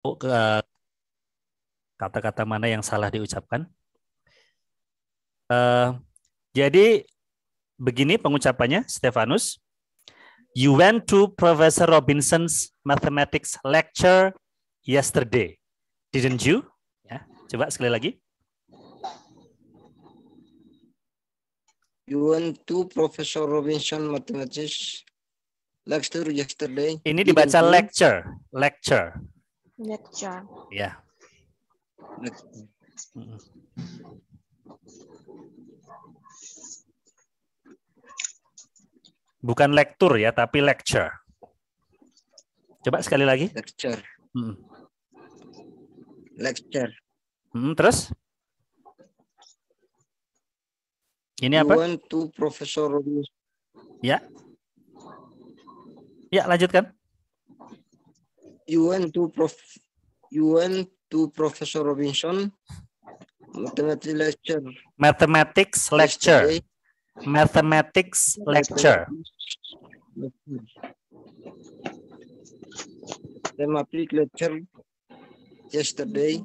ke kata-kata mana yang salah diucapkan. Uh, jadi begini pengucapannya, Stefanus. You went to Professor Robinson's mathematics lecture yesterday, didn't you? Ya, coba sekali lagi. You went to Professor Robinson mathematics lecture yesterday. Ini dibaca lecture, lecture. Lecture. Ya. Lecture. Bukan lektur ya, tapi lecture. Coba sekali lagi. Lecture. Hmm. Lecture. Hmm, terus? Ini You apa? went to Professor Robinson. Ya. Ya, lanjutkan. You went to Prof. You went to Professor Robinson mathematics lecture. Mathematics lecture. Mathematics lecture. Mathematics lecture yesterday.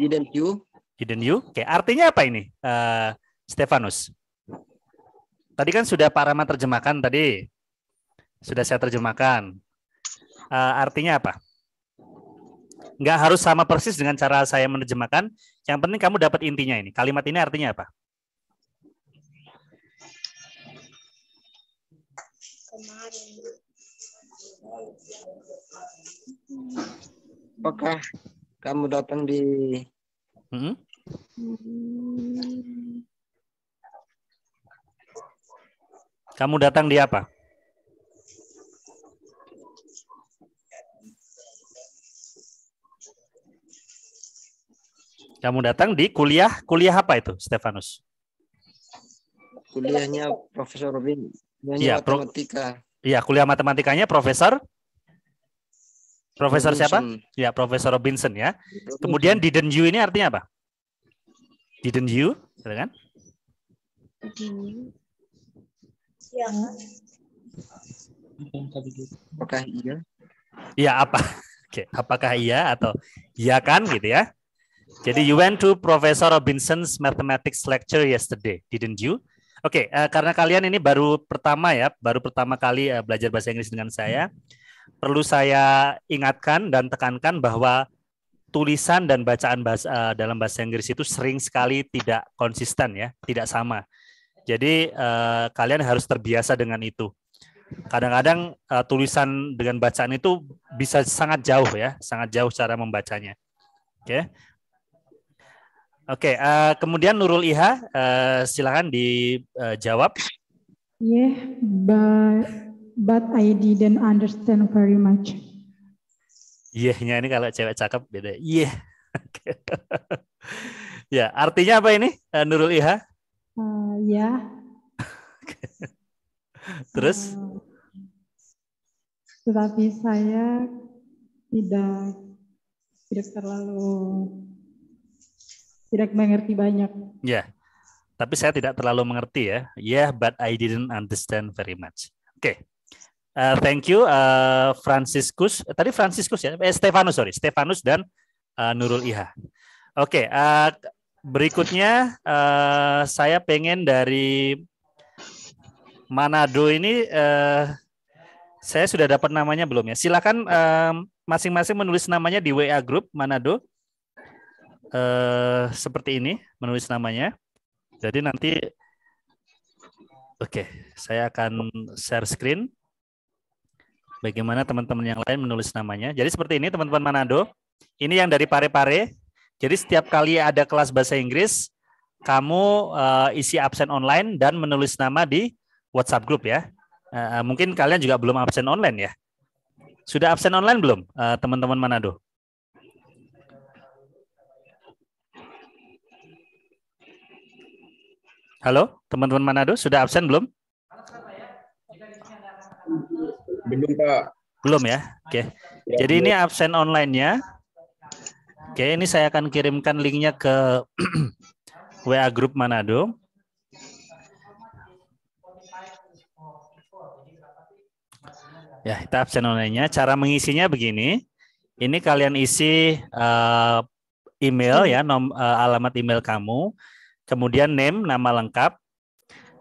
Didn't you? Didn't you? Oke, artinya apa ini, eh, Stefanus? Tadi kan sudah Pak Rahmat terjemahkan tadi. Sudah saya terjemahkan. Eh, artinya apa? Nggak harus sama persis dengan cara saya menerjemahkan. Yang penting kamu dapat intinya ini. Kalimat ini artinya apa? Apakah kamu datang di Hmm? Kamu datang di apa? Kamu datang di kuliah, kuliah apa itu, Stefanus? kuliahnya Profesor Robin? Iya, Kuliahnya Pro- matematika. Iya, kuliah matematikanya Profesor Profesor siapa? Robinson. Ya, Profesor Robinson ya. Kemudian didn't you ini artinya apa? Didn't you, gitu kan? Apakah iya? Iya apa? Oke, apakah iya atau iya kan gitu ya? Jadi you went to Professor Robinson's mathematics lecture yesterday, didn't you? Oke, eh, karena kalian ini baru pertama ya, baru pertama kali eh, belajar bahasa Inggris dengan saya, perlu saya ingatkan dan tekankan bahwa tulisan dan bacaan bahasa, eh, dalam bahasa Inggris itu sering sekali tidak konsisten ya, tidak sama. Jadi eh, kalian harus terbiasa dengan itu kadang-kadang uh, tulisan dengan bacaan itu bisa sangat jauh ya, sangat jauh cara membacanya. Oke. Oke, uh, kemudian Nurul Iha, uh, silakan dijawab. Yeah, but but I didn't understand very much. Iya-nya ini kalau cewek cakep beda. Iya. Oke. ya, artinya apa ini uh, Nurul Iha? Uh, yeah. Terus? uh, tetapi saya tidak tidak terlalu tidak mengerti banyak. Ya. Tapi saya tidak terlalu mengerti ya. Yeah, but I didn't understand very much. Oke. Uh, thank you uh, Franciscus. Eh, Tadi Franciscus ya. Eh, Stefanus sorry, Stefanus dan uh, Nurul Iha. Oke, uh, berikutnya uh, saya pengen dari Manado ini uh, saya sudah dapat namanya belum ya? Silakan um, masing-masing menulis namanya di WA group Manado. Eh seperti ini menulis namanya. Jadi nanti Oke, saya akan share screen. Bagaimana teman-teman yang lain menulis namanya. Jadi seperti ini teman-teman Manado. Ini yang dari Pare-Pare. Jadi setiap kali ada kelas bahasa Inggris, kamu eh, isi absen online dan menulis nama di WhatsApp group ya. Eh, mungkin kalian juga belum absen online ya. Sudah absen online belum, teman-teman Manado? Halo, teman-teman Manado, sudah absen belum? Belum Pak. Belum ya? Oke. Ya, Jadi belum. ini absen online-nya. Oke, ini saya akan kirimkan linknya ke WA grup Manado. Ya, kita absen online-nya. Cara mengisinya begini. Ini kalian isi uh, email ya, nom, uh, alamat email kamu, kemudian name, nama lengkap,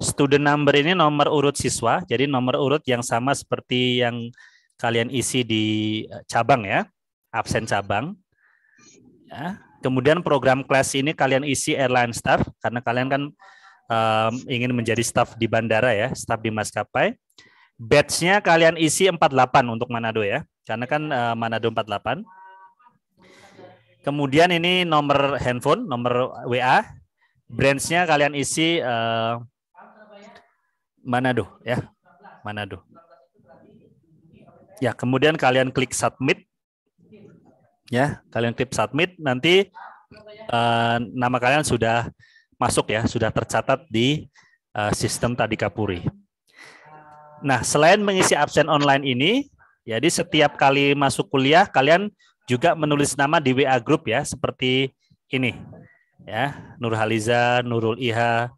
student number ini nomor urut siswa, jadi nomor urut yang sama seperti yang kalian isi di cabang ya, absen cabang. Ya. Kemudian program kelas ini kalian isi airline staff karena kalian kan um, ingin menjadi staff di bandara ya, staff di maskapai. Batch-nya kalian isi 48 untuk Manado ya, karena kan uh, Manado 48. Kemudian ini nomor handphone, nomor WA. Branch-nya kalian isi uh, Manado ya, Manado. Ya, kemudian kalian klik submit ya kalian klik submit nanti uh, nama kalian sudah masuk ya sudah tercatat di uh, sistem tadi Kapuri. Nah selain mengisi absen online ini jadi setiap kali masuk kuliah kalian juga menulis nama di WA group ya seperti ini ya Nur Haliza, Nurul Iha,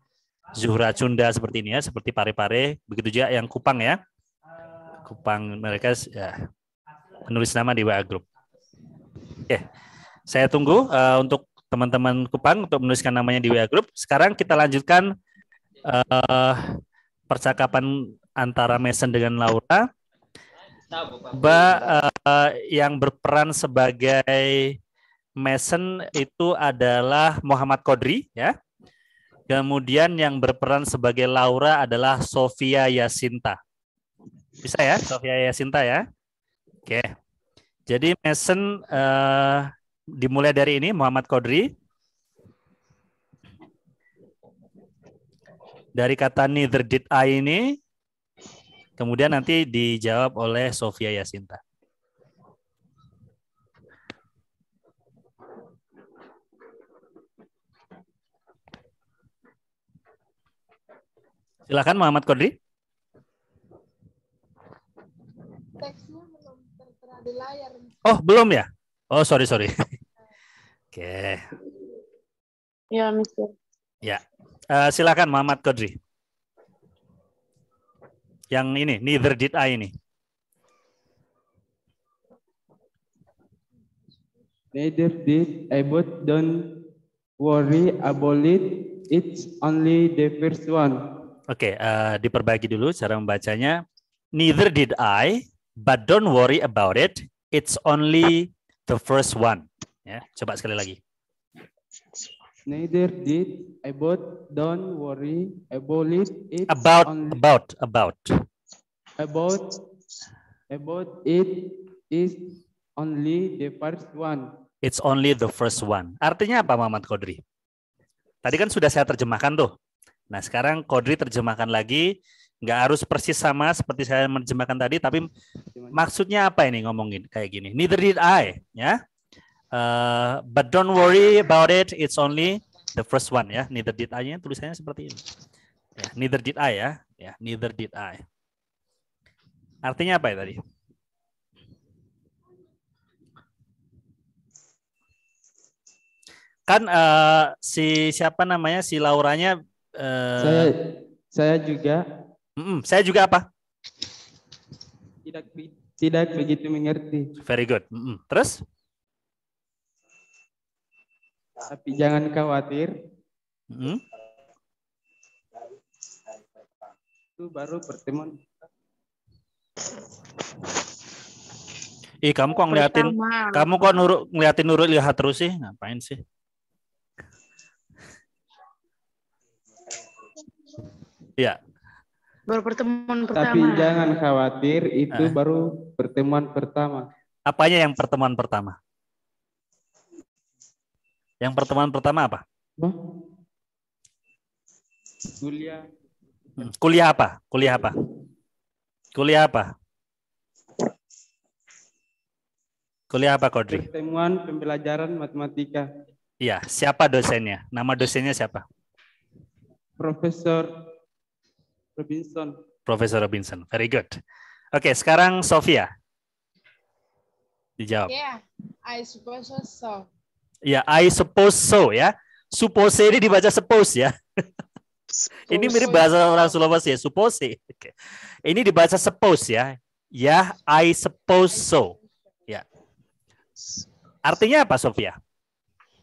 Zuhra Cunda seperti ini ya seperti pare-pare begitu juga yang Kupang ya Kupang mereka ya menulis nama di WA group. Oke, saya tunggu uh, untuk teman-teman Kupang untuk menuliskan namanya di WA Group. Sekarang kita lanjutkan uh, percakapan antara Mason dengan Laura. Ba uh, yang berperan sebagai Mason itu adalah Muhammad Kodri ya. Kemudian yang berperan sebagai Laura adalah Sofia Yasinta. Bisa ya, Sofia Yasinta ya. Oke. Jadi Mason uh, dimulai dari ini Muhammad Kodri. Dari kata neither did I ini kemudian nanti dijawab oleh Sofia Yasinta. Silakan Muhammad Kodri. di layar. Oh, belum ya? Oh, sorry, sorry. Oke. Ya, Mister. Ya. Uh, silakan Muhammad Kodri. Yang ini, neither did I ini. Neither did I, but don't worry about it. It's only the first one. Oke, okay, uh, diperbaiki dulu cara membacanya. Neither did I, But don't worry about it. It's only the first one. Ya, coba sekali lagi. Neither did I but don't worry about it. It's about only, about about about about it is only the first one. It's only the first one. Artinya apa Muhammad Kodri? Tadi kan sudah saya terjemahkan tuh. Nah sekarang Kodri terjemahkan lagi nggak harus persis sama seperti saya menerjemahkan tadi, tapi maksudnya apa ini ngomongin kayak gini? Neither did I, ya. Uh, but don't worry about it, it's only the first one ya. Neither did I-nya tulisannya seperti ini. Ya, neither did I ya, ya. Neither did I. Artinya apa ya tadi? Kan uh, si siapa namanya si Lauranya uh, saya saya juga Mm -mm. Saya juga apa? Tidak tidak begitu mengerti. Very good. Mm -mm. Terus? Tapi jangan khawatir. Mm -hmm. Itu baru pertemuan. Ih, kamu kok ngeliatin, Pertama. kamu kok nurut ngeliatin nurut lihat terus sih? Ngapain sih? Ya, Baru pertemuan pertama. Tapi jangan khawatir, itu uh. baru pertemuan pertama. Apanya yang pertemuan pertama? Yang pertemuan pertama apa? Huh? Kuliah. Hmm, kuliah apa? Kuliah apa? Kuliah apa? Kuliah apa, Kodri? Pertemuan pembelajaran matematika. Iya, siapa dosennya? Nama dosennya siapa? Profesor Robinson. Profesor Robinson. Very good. Oke, okay, sekarang Sofia. Dijawab. Yeah, I suppose so. Ya, yeah, I suppose so ya. Suppose ini dibaca suppose ya. ini mirip bahasa orang Sulawesi ya, suppose. Okay. Ini dibaca suppose ya. Ya, yeah, I suppose so. Ya. Yeah. Artinya apa, Sofia?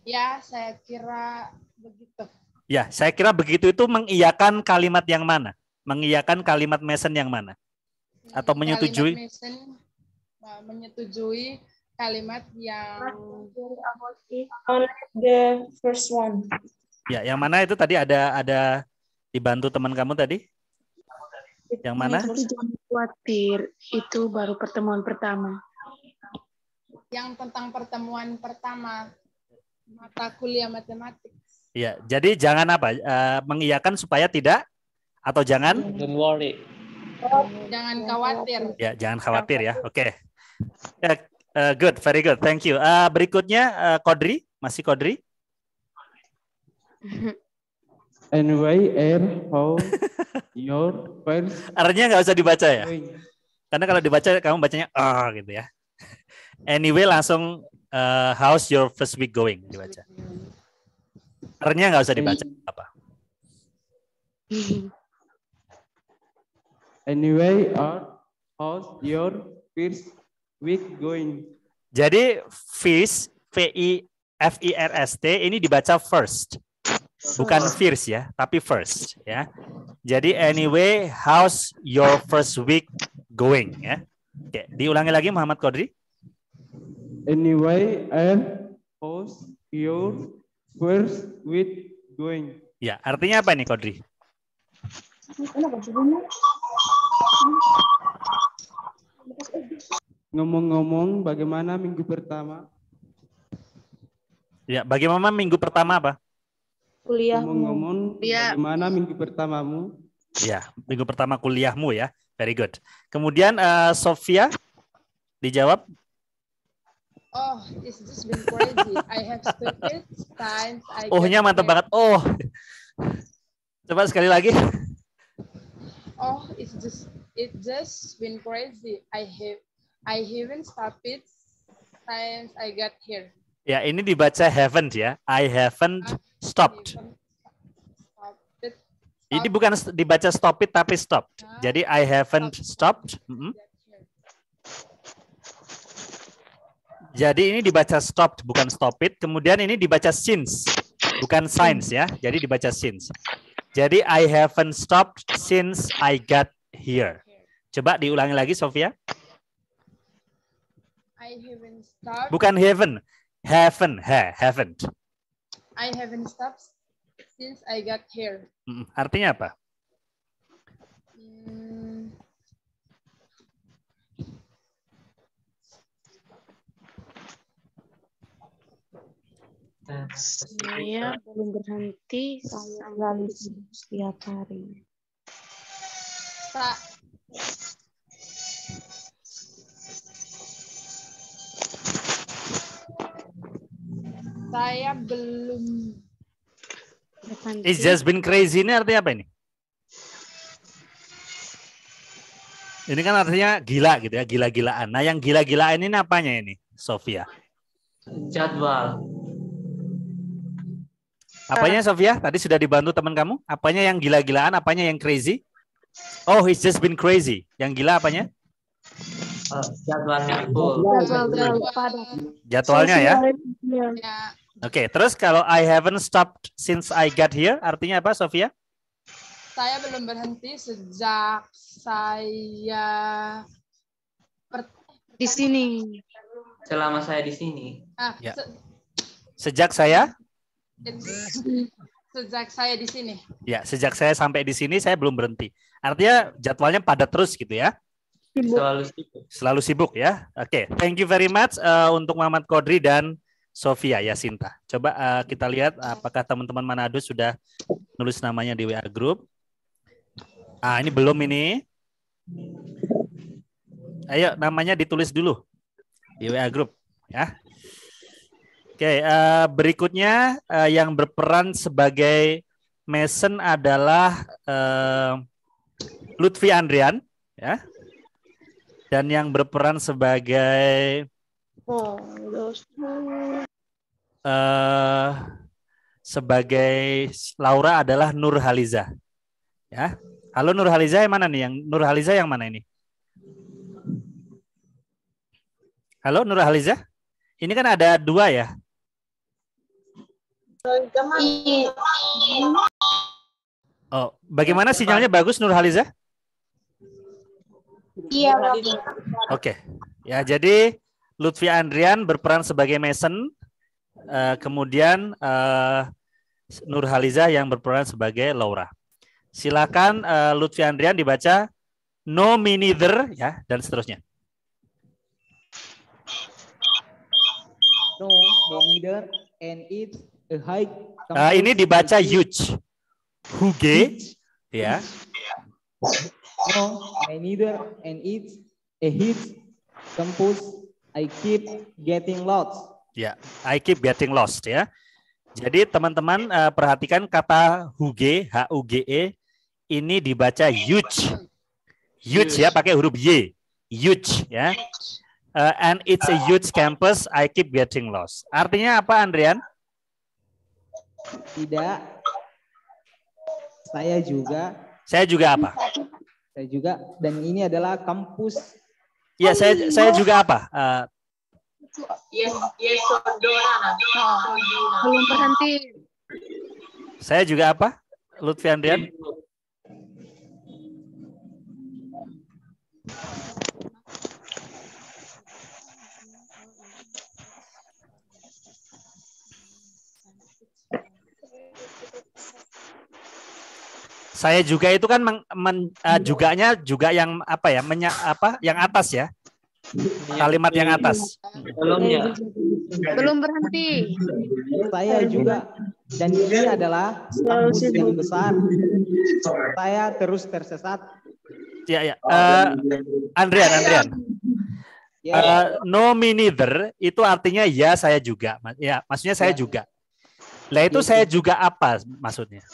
Ya, saya kira begitu. Ya, saya kira begitu itu mengiyakan kalimat yang mana? Mengiyakan kalimat Mason yang mana? Atau Kalimat menyetujui? Mason, uh, menyetujui kalimat yang Only the first one. Ya, yang mana itu tadi ada ada dibantu teman kamu tadi? Yang mana? jangan khawatir, itu baru pertemuan pertama. Yang tentang pertemuan pertama mata kuliah matematik. Ya, jadi jangan apa? eh, mengiyakan supaya tidak atau jangan? Don't worry. Jangan khawatir. Ya, jangan khawatir ya. Oke. Ya, eh, good, very good. Thank you. Eh, berikutnya eh, Kodri, masih Kodri? Anyway, air how your first Artinya nggak usah dibaca ya. Karena kalau dibaca kamu bacanya ah gitu ya. Anyway langsung eh, how's your first week going dibaca. Artinya nggak usah dibaca apa. Anyway, or how's your first week going? Jadi first V I F I R S T ini dibaca first. Bukan first ya, tapi first ya. Jadi anyway, how's your first week going ya? Oke, diulangi lagi Muhammad Kodri. Anyway, and how's your first week going? Ya, artinya apa nih Kodri? Ngomong-ngomong, bagaimana minggu pertama? Ya, bagaimana minggu pertama apa? Kuliah. Ngomong-ngomong, bagaimana minggu pertamamu? Ya, minggu pertama kuliahmu ya. Very good. Kemudian eh, Sofia dijawab. Oh, it's just been crazy. I have stupid times. I Oh-nya mantap banget. Oh. Coba sekali lagi. Oh, it's just it just been crazy. I have I haven't stopped it since I got here. Ya, ini dibaca haven't ya. I haven't stopped. Haven't stopped. Ini bukan dibaca stop it tapi stopped. Jadi I haven't stopped. Mm-mm. Get here. Jadi ini dibaca stopped bukan stop it. Kemudian ini dibaca since bukan since ya. Jadi dibaca since. Jadi I haven't stopped since I got here. Coba diulangi lagi Sofia. I haven't stopped. Bukan haven't. Haven't, ha, haven't. I haven't stopped since I got here. Artinya apa? Saya belum berhenti. Saya selalu sibuk setiap hari. sa- saya belum Berhenti. It's just been crazy ini artinya apa ini? Ini kan artinya gila gitu ya, gila-gilaan. Nah, yang gila-gilaan ini apanya ini, Sofia? Jadwal. Apanya Sofia? Tadi sudah dibantu teman kamu. Apanya yang gila-gilaan, apanya yang crazy? Oh, it's just been crazy. Yang gila apanya? Eh, jadwalnya padat. Jadwalnya ya. Ya. Oke, terus kalau I haven't stopped since I got here, artinya apa, Sofia? saya belum berhenti sejak saya per- Di sini. Selama saya di sini. ah, Ya. se- Sejak saya, sejak saya di sini. ya, sejak saya sampai di sini saya belum berhenti. Artinya jadwalnya padat terus gitu ya. Selalu sibuk. Selalu sibuk ya. Oke, thank you very much uh, untuk Muhammad Kodri dan Sofia Yasinta. Coba uh, kita lihat apakah teman-teman Manado sudah nulis namanya di WA group. Ah, ini belum ini. Ayo namanya ditulis dulu di WA group ya. Oke, uh, berikutnya uh, yang berperan sebagai Mason adalah uh, Lutfi Andrian ya. Dan yang berperan sebagai eh sebagai Laura adalah Nur Haliza. Ya. Halo Nur Haliza yang mana nih? Yang Nur Haliza yang mana ini? Halo Nur Haliza? Ini kan ada dua ya. Iya. Oh, bagaimana sinyalnya bagus Nurhaliza? Iya, bagus. Oke. Ya, jadi Lutfi Andrian berperan sebagai Mason, eh, kemudian eh, Nurhaliza yang berperan sebagai Laura. Silakan eh, Lutfi Andrian dibaca no me neither ya dan seterusnya. No, no neither, and it's a high. Eh, ini dibaca huge. Huge ya. No, I neither, and it's a hit. Campus, I keep getting lost. Ya, I keep getting lost ya. Jadi teman-teman eh, perhatikan kata huge, H U G E ini dibaca huge. Huge ya pakai huruf Y. Huge ya. Eh, and it's a huge campus, I keep getting lost. Artinya apa Andrian? Tidak. Saya juga, Saya juga apa? saya juga, dan ini adalah kampus. Ya, saya saya juga apa? Eh, Yes, yes, Sodora. Belum berhenti. saya juga apa? Lutfi Andrian? Saya juga itu kan meng, men- eh, juganya juga yang apa ya? Menya, apa? Yang atas ya. Kalimat yang atas. Belumnya. Belum berhenti. Saya juga, dan ini adalah kampus yang besar. Saya terus tersesat. Ya ya. Eh, Andrian, Andrian. Ya, Eh, no me neither itu artinya ya saya juga. Ya, maksudnya saya Ya. juga. Lah itu saya juga apa maksudnya?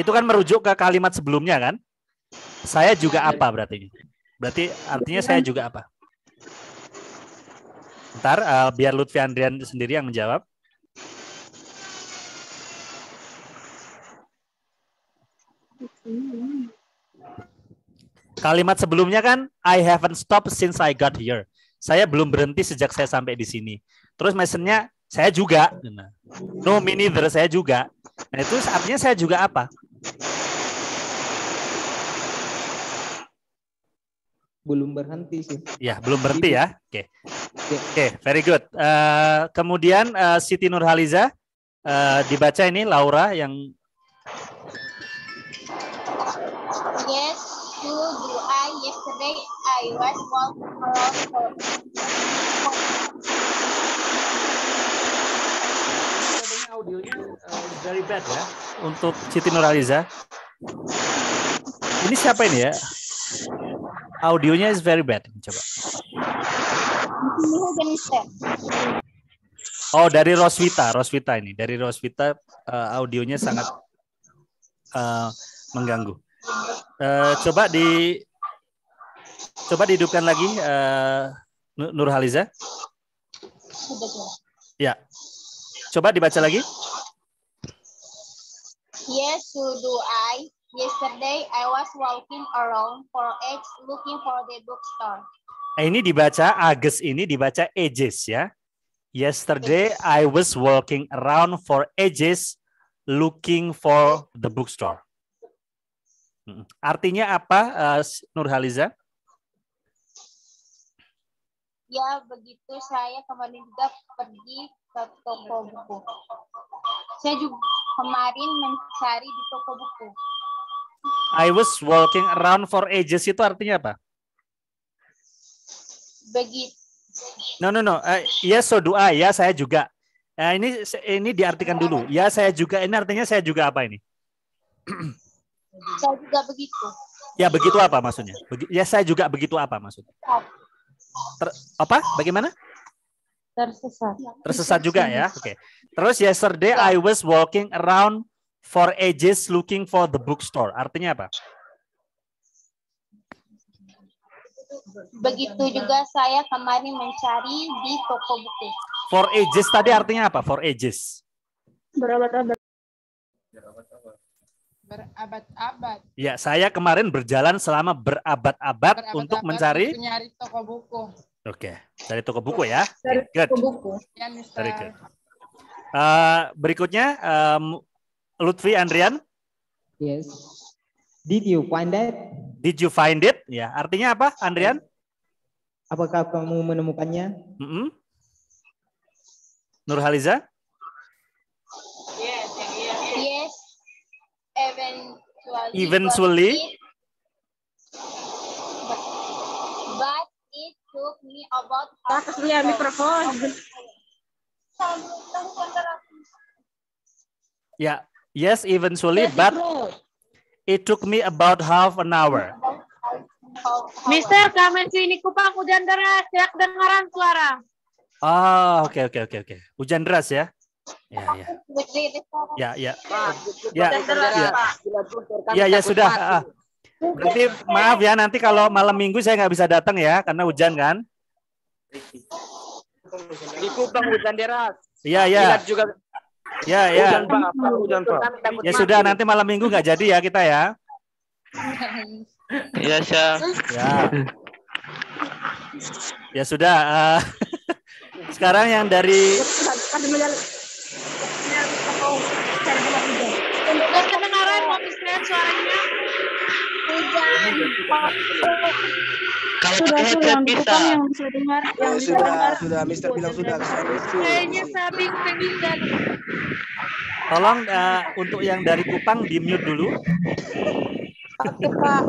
Itu kan merujuk ke kalimat sebelumnya kan? Saya juga apa berarti? Berarti artinya saya juga apa? Ntar eh, biar Lutfi Andrian sendiri yang menjawab. Kalimat sebelumnya kan I haven't stopped since I got here. Saya belum berhenti sejak saya sampai di sini. Terus mesennya saya juga. Nah, No me neither, saya juga. Nah itu artinya saya juga apa? Belum berhenti sih. Ya, belum berhenti ya. Oke. Oke. Oke, very good. Eh, kemudian eh, Siti Nurhaliza eh, dibaca ini Laura yang Yes, so do I. Yesterday I was walking around for audionya very bad ya untuk Siti Nurhaliza. Ini siapa ini ya? Audionya is very bad. Coba. Oh, dari Roswita, Roswita ini. Dari Roswita eh, audionya sangat eh, mengganggu. Eh, coba di coba dihidupkan lagi Nur- Nurhaliza. Ya. Coba dibaca lagi. Yes, so do I. Yesterday I was walking around for eggs looking for the bookstore. Eh, ini dibaca Agus ini dibaca ages ya. Yesterday I was walking around for ages looking for the bookstore. Artinya apa eh, Nurhaliza? Ya, begitu saya kemarin juga pergi ke toko buku. Saya juga kemarin mencari di toko buku. I was walking around for ages itu artinya apa? Begitu. No no no. Eh, yes so do I. Ya saya juga. Eh, ini ini diartikan dulu. Ya saya juga. Ini artinya saya juga apa ini? Saya juga begitu. Ya begitu apa maksudnya? Begi- ya saya juga begitu apa maksudnya? Ter- apa? Bagaimana? Tersesat. Tersesat juga ya. Oke. Terus yesterday I was walking around for ages looking for the bookstore. Artinya apa? Begitu juga saya kemarin mencari di toko buku. For ages tadi artinya apa? For ages. Berabad-abad. Berabad-abad. Ya, saya kemarin berjalan selama berabad-abad untuk mencari nyari toko buku. Oke, cari toko buku ya. Cari Good. toko buku. Ya, Mister. Very good. Eh, berikutnya em, Lutfi Andrian, Yes. Did you find that? did you find it? Ya, artinya apa, Andrian? Apakah kamu menemukannya? Mm-mm. Nurhaliza? Yes. Eventually. Eventually. But it, but, but it took me about Takas lihat mikrofon. Ya, yes, eventually, but it took me about half an hour. Mister, kami sini kupang hujan deras, ya kedengaran suara. Ah, oke, oke, oke, oke. Hujan deras ya? Ya, ya. Ya, ya. Ya, ya. Ya, ya sudah. Ah. Berarti maaf ya nanti kalau malam minggu saya nggak bisa datang ya karena hujan kan? Di Kupang hujan deras. Iya, iya. Juga Ya, ya. hujan Pak, hujan Pak. Ya sudah nanti malam minggu nggak jadi ya kita ya. Iya, Syah. Ya. Ya sudah. eh, sekarang yang dari kedengaran suaranya? Hujan. Kalau Sudah, sudah, yang bisa. kupang yang bisa dengar, yang bisa sudah, dengar. sudah, Mister bilang sudah. Kayaknya pengen jadi. tolong eh, untuk yang dari Kupang di mute dulu. Oke Pak.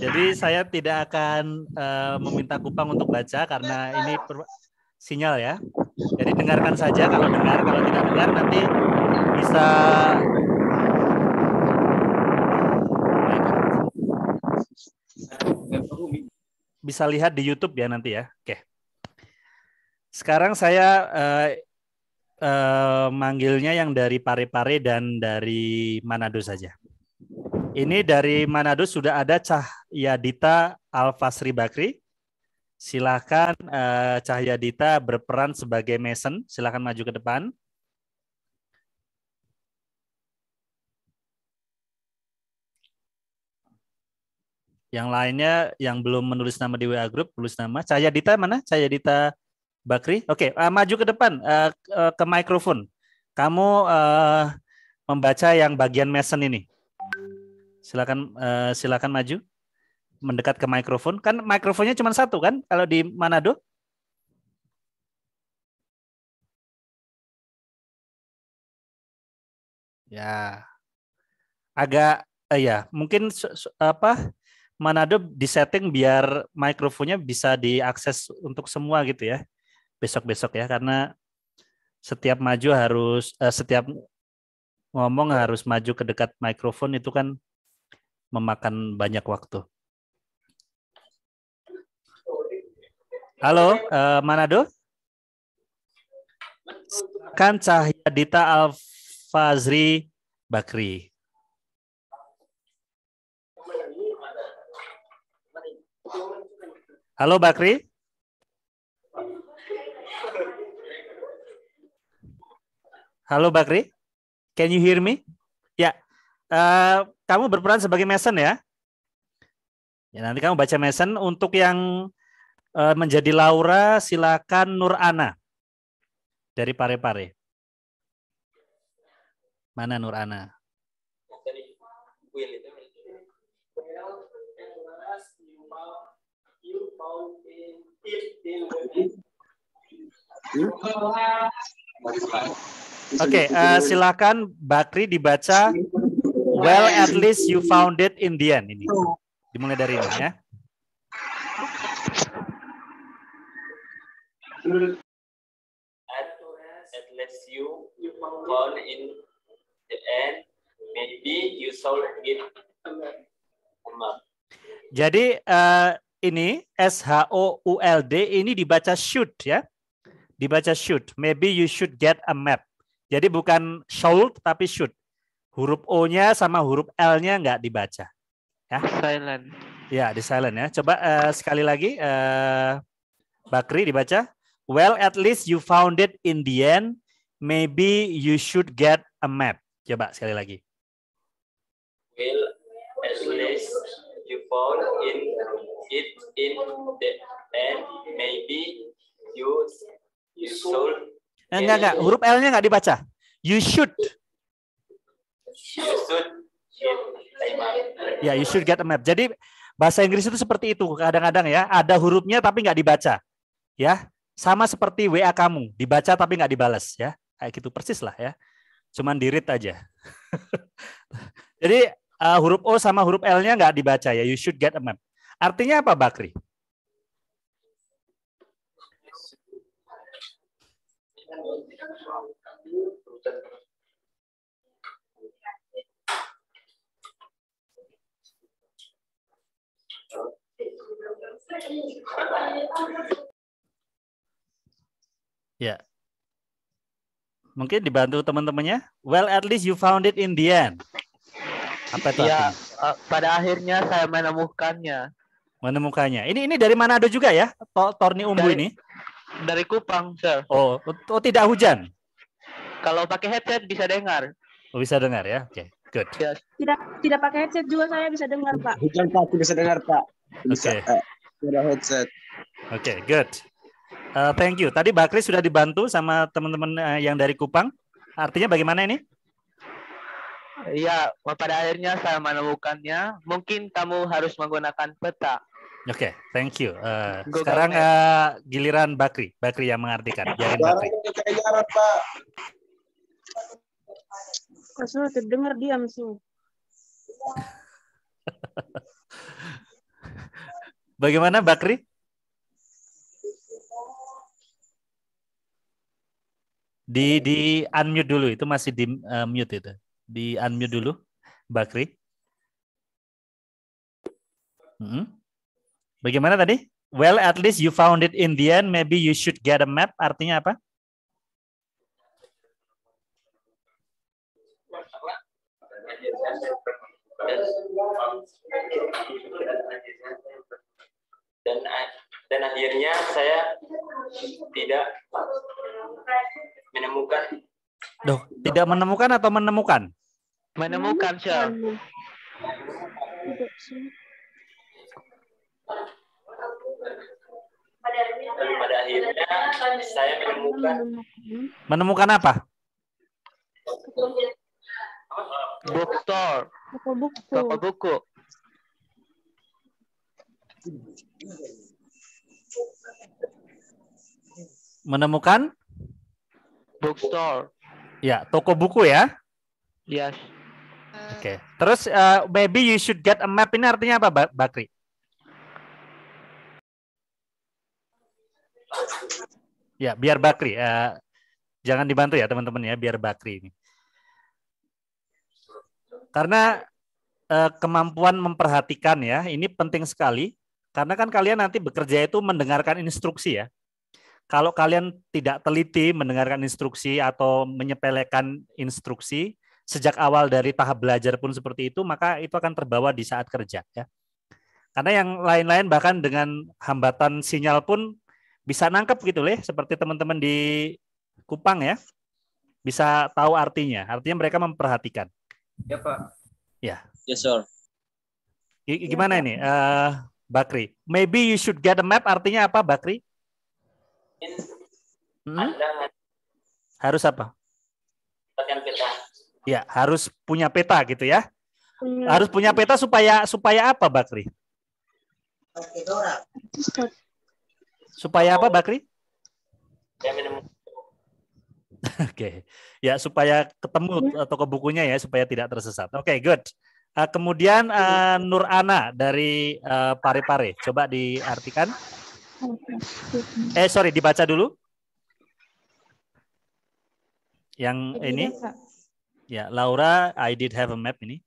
Jadi saya tidak akan eh, meminta Kupang untuk baca karena ini per- sinyal ya. Jadi dengarkan saja kalau dengar, kalau tidak dengar nanti bisa bisa lihat di YouTube ya nanti ya. Oke. Sekarang saya eh, eh, manggilnya yang dari Parepare dan dari Manado saja. Ini dari Manado sudah ada Cahyadita Alfasri Bakri. Silakan eh, Cahyadita berperan sebagai Mason. Silakan maju ke depan. Yang lainnya yang belum menulis nama di WA Group, tulis nama. Cahyadita mana? Cahyadita Bakri. Oke, eh, maju ke depan eh, ke, ke mikrofon. Kamu eh, membaca yang bagian Mason ini. Silakan eh, silakan maju mendekat ke mikrofon. Kan mikrofonnya cuma satu kan kalau di Manado? Ya. Agak eh, ya, mungkin apa Manado disetting biar mikrofonnya bisa diakses untuk semua gitu ya. Besok-besok ya karena setiap maju harus eh, setiap ngomong harus maju ke dekat mikrofon itu kan memakan banyak waktu. Halo, eh, Manado? Kan Cahyadita Alfazri Bakri. Halo Bakri. Halo Bakri. Can you hear me? Ya. Eh, kamu berperan sebagai Mason ya? Ya nanti kamu baca Mason. Untuk yang eh, menjadi Laura silakan Nur Ana dari Pare-Pare. Mana Nur Ana? Oke, eh, silakan Bakri dibaca. Well, at least you found it in the end. Ini dimulai dari ini ya. at least you found in the end maybe you a mark. Jadi eh, ini S H O U L D ini dibaca should ya. Dibaca should. Maybe you should get a map. Jadi bukan should tapi should. Huruf O-nya sama huruf L-nya nggak dibaca. Ya. Silent. Ya, di silent ya. Coba eh, sekali lagi eh, Bakri dibaca. Well, at least you found it in the end. Maybe you should get a map. Coba sekali lagi. will at least you found in it in the end maybe you you should enggak enggak, huruf L-nya enggak dibaca. You should. you should get a map. Ya, you should get a map. Jadi bahasa Inggris itu seperti itu kadang-kadang ya, ada hurufnya tapi nggak dibaca. Ya, sama seperti WA kamu, dibaca tapi nggak dibalas ya. Kayak gitu persis lah ya. Cuman di read aja. Jadi uh, huruf O sama huruf L-nya nggak dibaca ya. You should get a map. Artinya apa, Bakri? Ya. Mungkin dibantu teman-temannya. Well, at least you found it in the end. Apa itu Ya, artinya? eh, pada akhirnya saya menemukannya Menemukannya. Ini ini dari Manado juga ya? To- Torni Umbu Dari- ini? dari Kupang, Sir. Oh, oh, tidak hujan. Kalau pakai headset bisa dengar. Oh, bisa dengar ya? Oke, good. Ya, Tidak tidak pakai headset juga saya bisa dengar, Pak. Hujan Pak, bisa dengar Pak. Oke. Bisa, eh, Ada headset. Oke, good. Uh, thank you. Tadi Bakri sudah dibantu sama teman-teman uh, yang dari Kupang. Artinya bagaimana ini? Iya, pada akhirnya saya menemukannya. Mungkin kamu harus menggunakan peta. Oke, thank you. Uh, Google sekarang uh, giliran Bakri. Bakri yang mengartikan. Jangan Bakri. kayak jarak Pak. Kok terdengar diam, Su. Bagaimana Bakri? Di di unmute dulu itu masih di uh, mute itu. Di unmute dulu Bakri. Mm-mm. Bagaimana tadi? Well, at least you found it in the end. Maybe you should get a map. Artinya apa? dan dan akhirnya saya tidak menemukan Duh, tidak menemukan atau menemukan? Menemukan, dan pada akhirnya saya menemukan Menemukan apa? Bookstore. Toko buku. Toko buku. Menemukan? Bookstore. Ya, toko buku ya. Yes. Oke. Terus uh, maybe you should get a map ini artinya apa, Ba- Bakri? Ya, biar Bakri. eh, jangan dibantu ya teman-teman ya, biar Bakri ini. Karena eh, kemampuan memperhatikan ya, ini penting sekali. Karena kan kalian nanti bekerja itu mendengarkan instruksi ya. Kalau kalian tidak teliti mendengarkan instruksi atau menyepelekan instruksi sejak awal dari tahap belajar pun seperti itu, maka itu akan terbawa di saat kerja ya. Karena yang lain-lain bahkan dengan hambatan sinyal pun bisa nangkep gitu leh seperti teman-teman di Kupang ya. Bisa tahu artinya. Artinya mereka memperhatikan. Ya Pak. Ya. Yes sir. G- Gimana ini eh Bakri? Maybe you should get a map artinya apa Bakri? Hmm? Anda Harus apa? peta Ya, harus punya peta gitu ya. Punya- Harus punya peta supaya supaya apa Bakri? Supaya apa Bakri? Oke, ya supaya ketemu toko bukunya ya supaya tidak tersesat. Oke, good. Uh, kemudian uh, Nur Ana dari uh, Pare-Pare, coba diartikan. Eh sorry, dibaca dulu. Yang Jadi ini, ya Laura, I did have a map ini.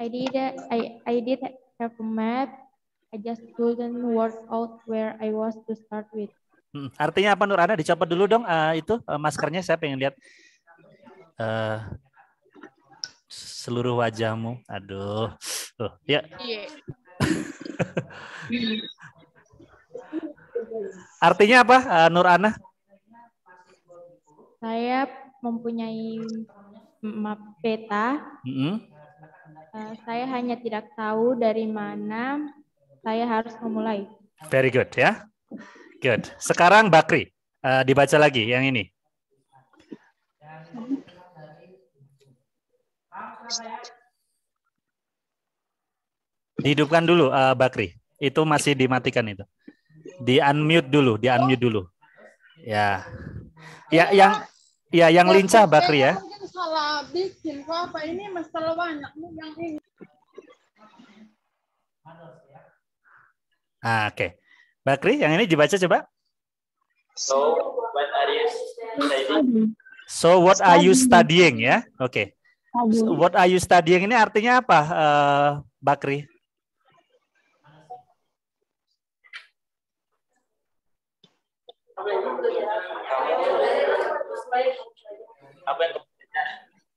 I did I I did have a map. I just couldn't work out where I was to start with. Hmm, artinya apa Nur Ana? Dicopot dulu dong uh, itu uh, maskernya. Saya pengen lihat uh, seluruh wajahmu. Aduh, tuh ya. Iya. Artinya apa uh, Nur Ana? Saya mempunyai map peta. Mm-mm. Eh, saya hanya tidak tahu dari mana saya harus memulai. Very good ya. Good. Sekarang Bakri, eh, dibaca lagi yang ini. Dihidupkan dulu eh, Bakri. Itu masih dimatikan itu. Di unmute dulu, di unmute dulu. Ya. Ya yang ya yang lincah Bakri ya. Mungkin salah bikin apa ini masalah banyak nih yang ini. Ah, Oke. Bakri, yang ini dibaca coba. So, what are you studying? So what are you studying ya? Oke. So, what are you studying ini artinya apa, eh, Bakri? Apa yang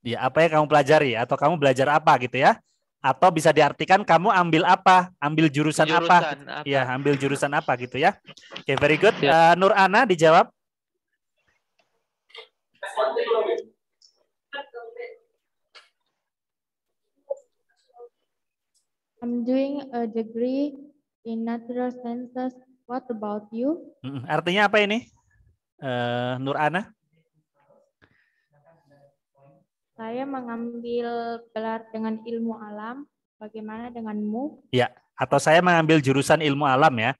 Ya, apa yang kamu pelajari atau kamu belajar apa gitu ya? Atau bisa diartikan kamu ambil apa? Ambil jurusan, apa? Jurusan apa? Ya, ambil jurusan apa gitu ya. Oke, very good. Eh, Nur Ana dijawab. I'm doing a degree in natural sciences. What about you? Artinya apa ini? Eh, Nur Ana? Saya mengambil gelar dengan ilmu alam. Bagaimana denganmu? Ya, atau saya mengambil jurusan ilmu alam ya.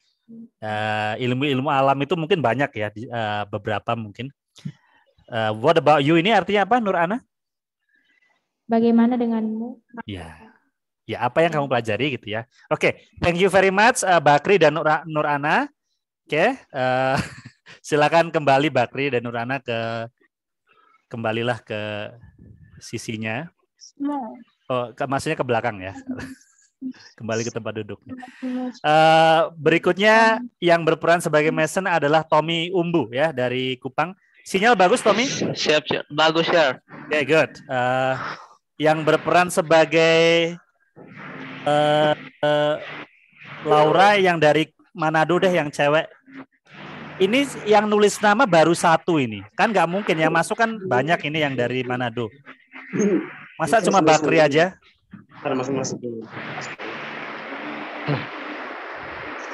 Eh, ilmu-ilmu alam itu mungkin banyak ya, eh, beberapa mungkin. Eh, what about you ini artinya apa, Nur Ana? Bagaimana denganmu? Ya, ya apa yang kamu pelajari gitu ya. Oke, thank you very much eh, Bakri dan Nur, Nur Ana. Oke, eh, silakan kembali Bakri dan Nur Ana ke kembalilah ke sisinya. Oh, ke, maksudnya ke belakang ya. Kembali ke tempat duduknya. Eh, berikutnya yang berperan sebagai Mason adalah Tommy Umbu ya dari Kupang. Sinyal bagus Tommy? Siap, siap. Bagus, ya. Oke, good. Eh, yang berperan sebagai eh, Laura yang dari Manado deh yang cewek. Ini yang nulis nama baru satu ini. Kan nggak mungkin yang masuk kan banyak ini yang dari Manado. Masa cuma Bakri aja? masuk-masuk dulu.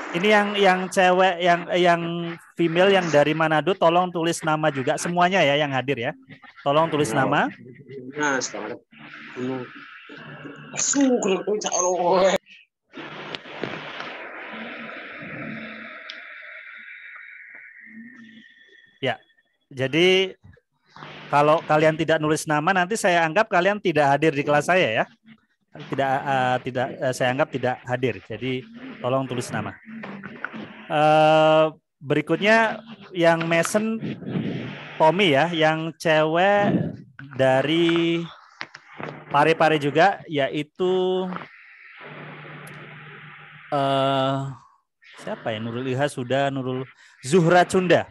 Ini yang yang cewek yang yang female yang dari Manado tolong tulis nama juga semuanya ya yang hadir ya. Tolong tulis nama. Nah, Ya. Jadi kalau kalian tidak nulis nama nanti saya anggap kalian tidak hadir di kelas saya ya. Tidak eh, tidak eh, saya anggap tidak hadir. Jadi tolong tulis nama. Eh, berikutnya yang Mason Tommy ya, yang cewek dari Pare-Pare juga yaitu eh siapa ya Nurul Iha sudah Nurul Zuhra Cunda.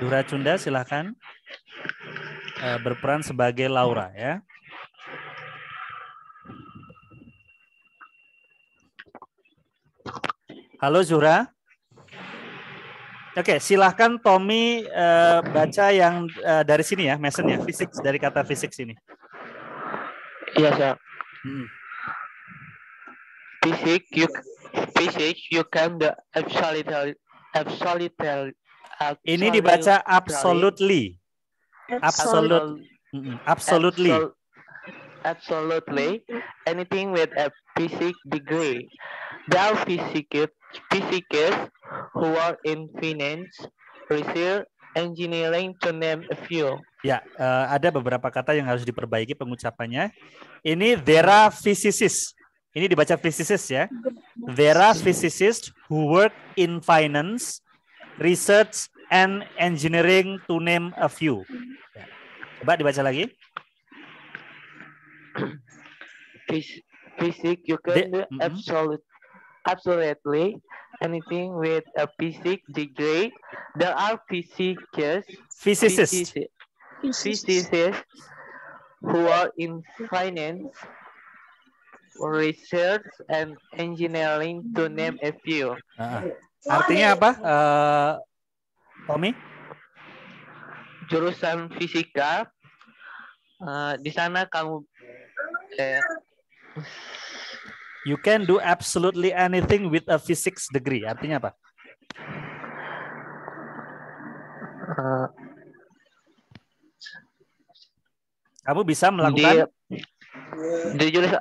Zuhra Cunda silahkan eh, berperan sebagai Laura ya. Halo Zuhra. Oke, silahkan Tommy eh, baca yang eh, dari sini ya, Mason ya, fisik dari kata fisik sini. Iya, siap. Hmm. Fisik, you fisik, you can the absolutely absolutely Ini dibaca absolutely. Absolute. Absolutely. Absol- absolutely anything with a physics degree. There are physicists, physicists who are in finance, research, engineering, to name a few. Ya, eh, ada beberapa kata yang harus diperbaiki pengucapannya. Ini there are physicists. Ini dibaca physicists ya. There are physicists who work in finance, research, and engineering to name a few. Ya. Coba dibaca lagi. Phys- Physics, you can do Mhm. absolute, absolutely anything with a physics degree. There are physicists, Physicists. physici- physicists who are in finance, research, and engineering, to name a few. Ah, Artinya apa, eh, Tommy? Jurusan fisika, eh, di sana kamu eh, You can do absolutely anything with a physics degree. Artinya apa? Uh, Kamu bisa melakukan di, di jurusan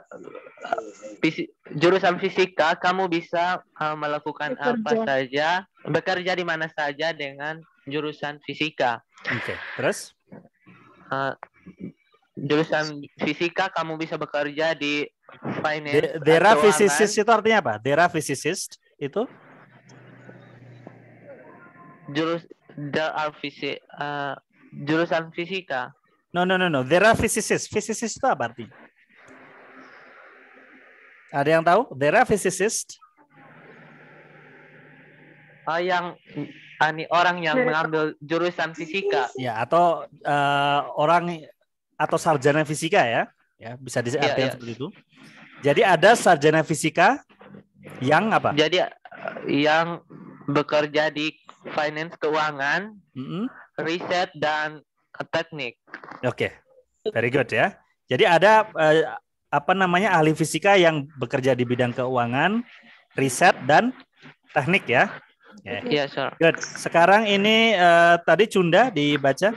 fisi- jurusan fisika kamu bisa uh, melakukan apa Bekerja. saja bekerja di mana saja dengan jurusan fisika Oke, terus? Uh, jurusan fisika kamu bisa bekerja di finance De- Dera physicist itu artinya apa? Dera physicist itu jurus there are fisi uh, jurusan fisika No, no, no, no. There are physicists. Physicist itu apa artinya? Ada yang tahu? There are physicists. uh, yang ani orang yang mengambil jurusan fisika Ya, atau eh, orang atau sarjana fisika ya. Ya, bisa diartikan Iya, iya. seperti itu. Jadi ada sarjana fisika yang apa? jadi uh, yang bekerja di finance keuangan Mm-mm. riset dan uh, teknik Oke, very good ya. Jadi ada eh, apa namanya ahli fisika yang bekerja di bidang keuangan, riset dan teknik ya. Iya, sir. Good. Sekarang ini eh, tadi Cunda dibaca.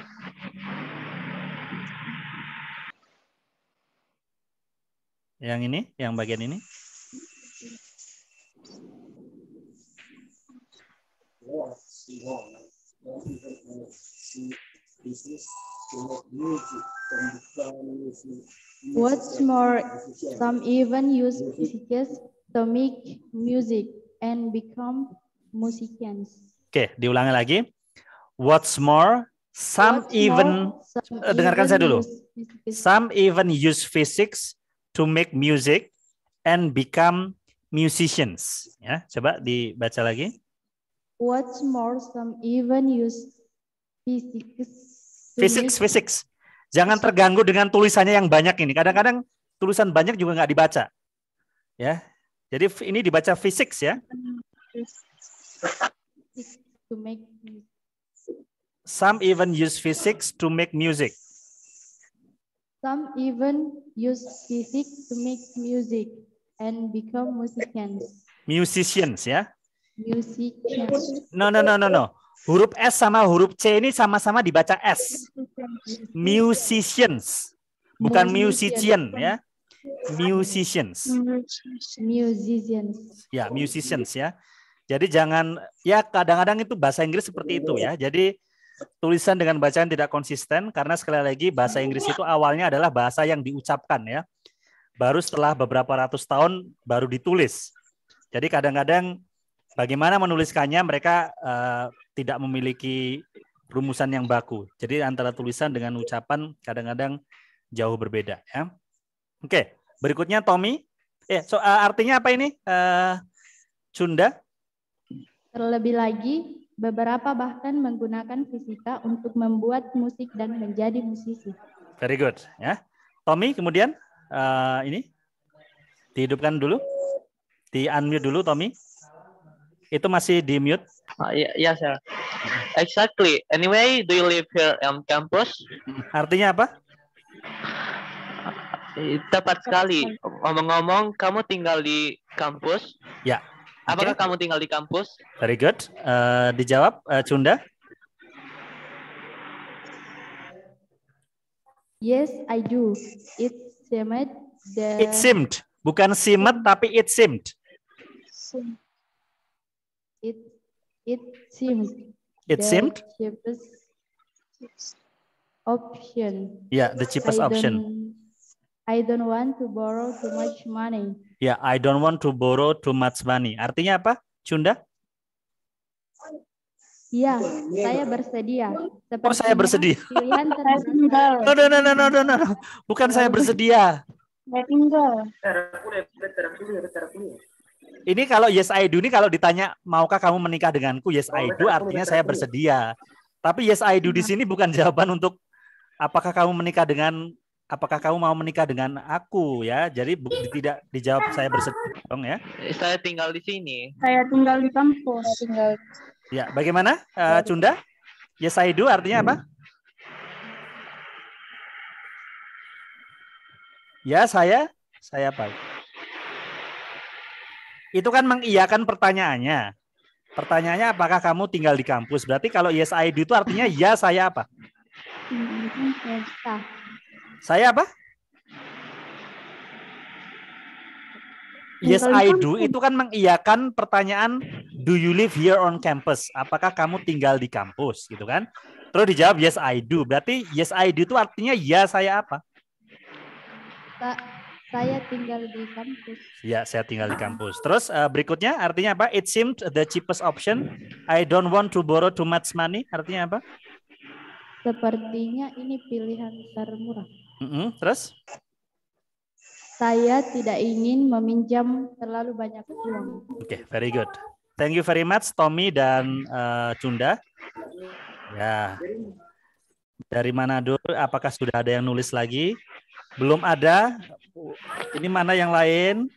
Yang ini, yang bagian ini. What's more, some even use physicists to make music and become musicians. Oke, diulangi lagi. What's more, some What's even more, some eh, dengarkan even saya dulu. physics- Some even use physics to make music and become musicians. Ya, coba dibaca lagi. What's more, some even use physics. Physics, make- physics. Jangan terganggu dengan tulisannya yang banyak ini. Kadang-kadang tulisan banyak juga nggak dibaca. Ya, jadi ini dibaca physics ya. to make music. Some even use physics to make music. Some even use physics to make music and become musicians. Musicians ya. Musicians. No, no, no, no, no. Huruf S sama huruf C ini sama-sama dibaca S. Musicians. Bukan musician ya. Musicians. Musicians. Ya, musicians ya. Jadi jangan ya kadang-kadang itu bahasa Inggris seperti itu ya. Jadi tulisan dengan bacaan tidak konsisten karena sekali lagi bahasa Inggris itu awalnya adalah bahasa yang diucapkan ya. Baru setelah beberapa ratus tahun baru ditulis. Jadi kadang-kadang bagaimana menuliskannya mereka eh, tidak memiliki rumusan yang baku. Jadi antara tulisan dengan ucapan kadang-kadang jauh berbeda ya. Oke, berikutnya Tommy. Eh, so, eh, artinya apa ini? Eh, Cunda? Terlebih lagi, beberapa bahkan menggunakan fisika untuk membuat musik dan menjadi musisi. Very good ya. Tommy kemudian eh, ini dihidupkan dulu. Di unmute dulu Tommy. Itu masih di mute. Uh, yeah, yeah, sir. Exactly. Anyway, do you live here on campus? Artinya apa? Eh, Tepat sekali. Ngomong-ngomong, kamu tinggal di kampus? Ya. Apakah Oke. kamu tinggal di kampus? Very good. Eh, dijawab eh, Cunda. Yes, I do. It seemed the It seemed, bukan seemed tapi it seemed. It it seemed It the seemed? cheapest option. Ya, the cheapest I option. don't- I don't want to borrow too much money. Ya, I don't want to borrow too much money. Artinya apa? Cunda? Ya, saya bersedia. Oh, saya bersedia. Pilihan. No, no, no, no, no, no, no. Bukan saya bersedia. Saya tinggal. Ini kalau yes I do ini kalau ditanya maukah kamu menikah denganku yes I do artinya saya bersedia. Tapi yes I do di sini bukan jawaban untuk apakah kamu menikah dengan apakah kamu mau menikah dengan aku ya. Jadi bu- tidak dijawab saya bersedia dong ya. Eh, Saya tinggal di sini. Saya tinggal di kampus. tinggal. Ya, bagaimana eh, Cunda? Yes I do artinya apa? Ya, saya saya apa? Itu kan mengiyakan pertanyaannya. Pertanyaannya apakah kamu tinggal di kampus? Berarti kalau yes I do itu artinya ya saya apa? Saya apa? Yes I do itu kan mengiyakan pertanyaan do you live here on campus? Apakah kamu tinggal di kampus gitu kan? Terus dijawab yes I do. Berarti yes I do itu artinya ya saya apa? Saya tinggal di kampus. Ya, saya tinggal di kampus. Terus eh, berikutnya artinya apa? It seemed the cheapest option. I don't want to borrow too much money. Artinya apa? Sepertinya ini pilihan termurah. Mm-mm. Terus? Saya tidak ingin meminjam terlalu banyak uang. Oke, very good. Thank you very much Tommy dan eh, Cunda. Ya. Dari Manado, apakah sudah ada yang nulis lagi? Belum ada. Ini mana yang lain?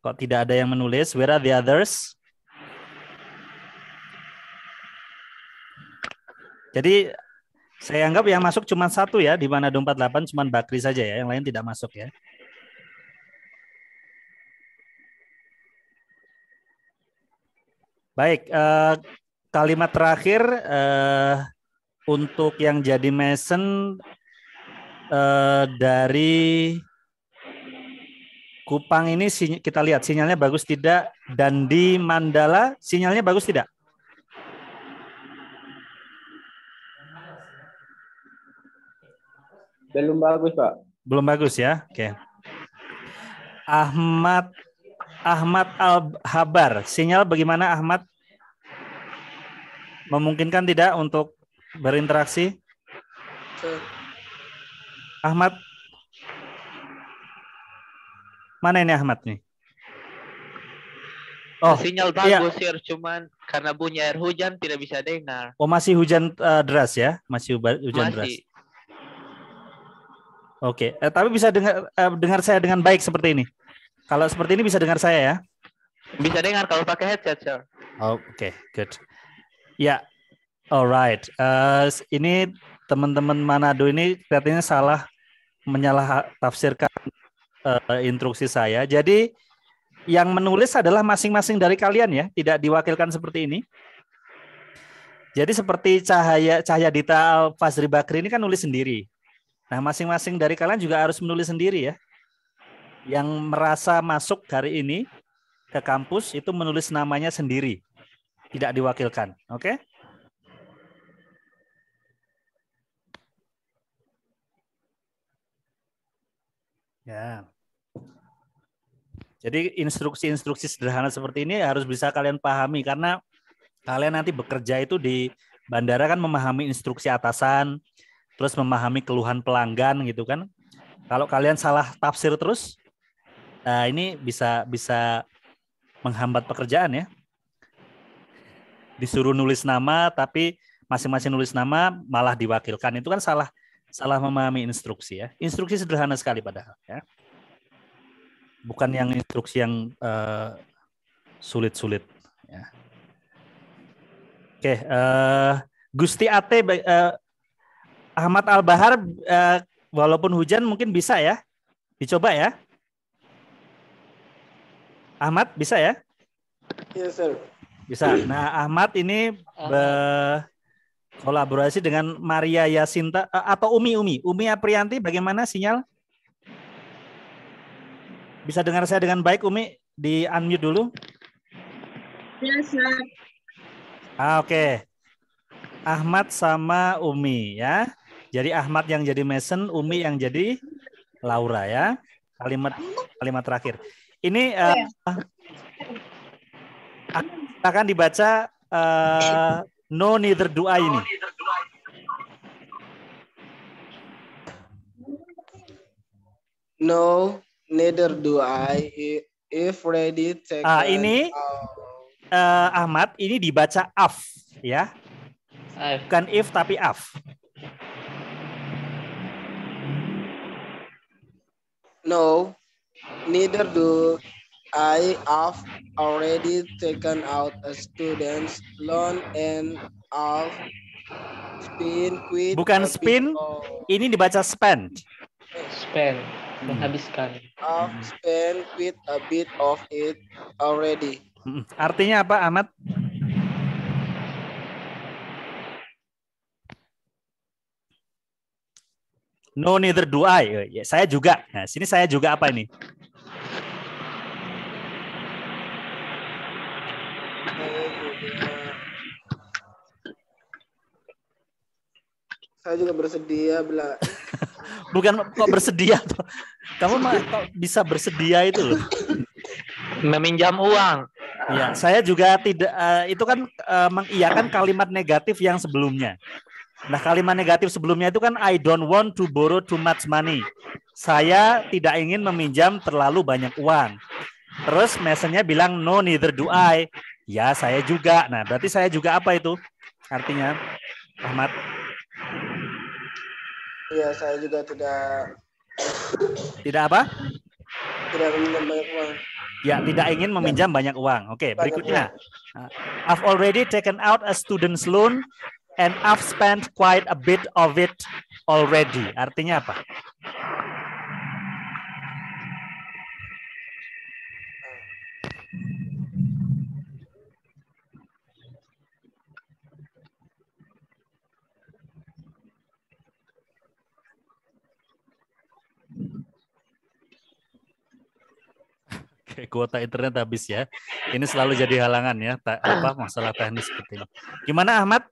Kok tidak ada yang menulis? Where are the others? Jadi saya anggap yang masuk cuma satu ya, di mana 48 cuma Bakri saja ya, yang lain tidak masuk ya. Baik, eh, kalimat terakhir eh, untuk yang jadi Mason eh, dari Kupang ini kita lihat sinyalnya bagus tidak dan di Mandala sinyalnya bagus tidak? Belum bagus, Pak. Belum bagus ya. Oke. Ahmad Ahmad Al Habar. Sinyal bagaimana Ahmad? Memungkinkan tidak untuk berinteraksi? Ahmad Mana ini Ahmad nih? Oh, Sinyal iya. bagus, Sir. Cuman karena bunyi air hujan tidak bisa dengar. Oh, masih hujan eh, deras ya? Masih hujan deras. Masih. Oke, eh, tapi bisa dengar eh, dengar saya dengan baik seperti ini. Kalau seperti ini bisa dengar saya ya? Bisa dengar kalau pakai headset, Sir. Oh, Oke, good. Ya, alright. Eh, ini teman-teman Manado ini kelihatannya salah menyalah tafsirkan eh, instruksi saya. Jadi yang menulis adalah masing-masing dari kalian ya, tidak diwakilkan seperti ini. Jadi seperti Cahaya Cahaya Dita Fazri Bakri ini kan nulis sendiri. Nah, masing-masing dari kalian juga harus menulis sendiri ya. Yang merasa masuk hari ini ke kampus itu menulis namanya sendiri. Tidak diwakilkan, oke? Ya. Jadi instruksi-instruksi sederhana seperti ini harus bisa kalian pahami karena kalian nanti bekerja itu di bandara kan memahami instruksi atasan, terus memahami keluhan pelanggan gitu kan. Kalau kalian salah tafsir terus, nah ini bisa bisa menghambat pekerjaan ya. Disuruh nulis nama tapi masing-masing nulis nama malah diwakilkan itu kan salah salah memahami instruksi ya. Instruksi sederhana sekali padahal ya. Bukan yang instruksi yang eh, sulit-sulit ya. Oke, eh, Gusti Ate eh, Ahmad Al Bahar eh, walaupun hujan mungkin bisa ya. Dicoba ya. Ahmad bisa ya? Yes, sir. Bisa. Nah, Ahmad ini berkolaborasi dengan Maria Yasinta eh, atau Umi Umi. Umi Aprianti bagaimana sinyal? Bisa dengar saya dengan baik Umi? Di unmute dulu. Yes, sir. Ah, Oke. Ahmad sama Umi ya. Jadi Ahmad yang jadi Mason, Umi yang jadi Laura ya. Kalimat kalimat terakhir. Ini eh, akan dibaca no neither do I ini. No, neither do I. If ready, take Ah, ini eh, Ahmad ini dibaca af ya. Bukan if tapi af. No, neither do I have already taken out a student's loan and have Spin, quit. Bukan a bit spin, of- ini dibaca spend. Spend. Menghabiskan. I've spent quite a bit of it already. Mm, Artinya apa, Ahmad? No, neither do I. Ya, saya juga. Nah, sini saya juga apa ini? Saya juga bersedia bela. Bukan kok bersedia tuh. Kamu mah kok bisa bersedia itu loh. Meminjam uang. Ya, saya juga tidak eh, itu kan eh, mengiyakan kalimat negatif yang sebelumnya. Nah, kalimat negatif sebelumnya itu kan I don't want to borrow too much money. Saya tidak ingin meminjam terlalu banyak uang. Terus mesennya bilang no neither do I. Ya, saya juga. Nah, berarti saya juga apa itu? Artinya Ahmad Iya, saya juga tidak tidak apa? tidak meminjam banyak uang. Ya, tidak ingin meminjam banyak uang. Oke, berikutnya. Uh, I've already taken out a student's loan and I've spent quite a bit of it already. Artinya apa? kuota internet habis ya. Ini selalu jadi halangan ya, ta- apa masalah teknis seperti ini. Gimana Ahmad?